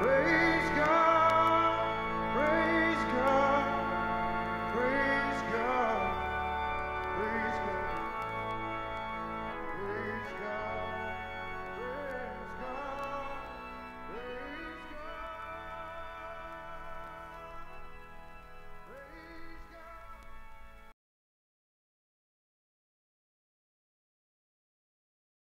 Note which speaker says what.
Speaker 1: 回